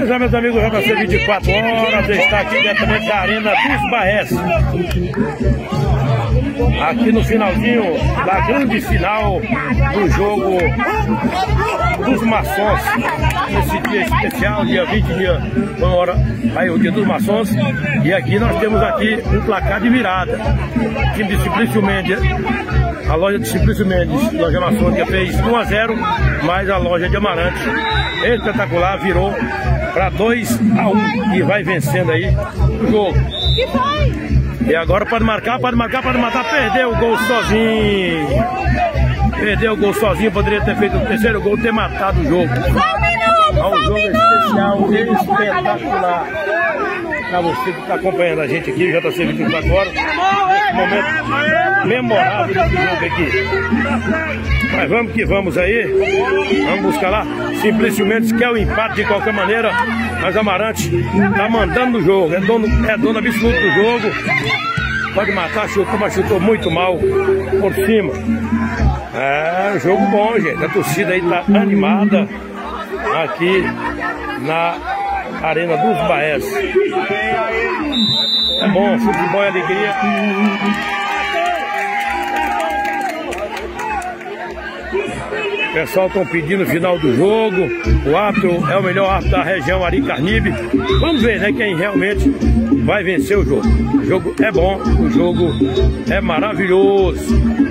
Mas é, meus amigos, JC 24 horas, está aqui diretamente da Arena dos Barres. Aqui no finalzinho da grande final do jogo dos maçons. Nesse dia especial, dia 20, dia, uma hora, aí o dia dos maçons. E aqui nós temos aqui um placar de virada. Time de Simplício Mendes a loja de Simplício Mendes, loja maçônica, fez 1 a 0, mas a loja de Amarante, espetacular, virou para 2 a 1 e vai vencendo aí o jogo. E agora pode marcar, pode marcar, pode matar, perdeu o gol sozinho. Perdeu o gol sozinho, poderia ter feito o terceiro gol, ter matado o jogo. Só um jogo especial, espetacular. Para você que está acompanhando a gente aqui, já está servindo agora. Nesse momento memorável desse jogo aqui. Mas vamos que vamos aí. Vamos buscar lá. Simplesmente quer o empate de qualquer maneira. Mas Amarante está mandando no jogo. É dono, é dono absoluto do jogo. Pode matar, chutou, mas chutou muito mal por cima. É, jogo bom, gente. A torcida aí tá animada aqui na Arena dos Baés. É bom, futebol e alegria. O pessoal estão pedindo o final do jogo. O árbitro é o melhor árbitro da região Ari Carnibe. Vamos ver, né, quem realmente vai vencer o jogo. O jogo é bom, o jogo é maravilhoso.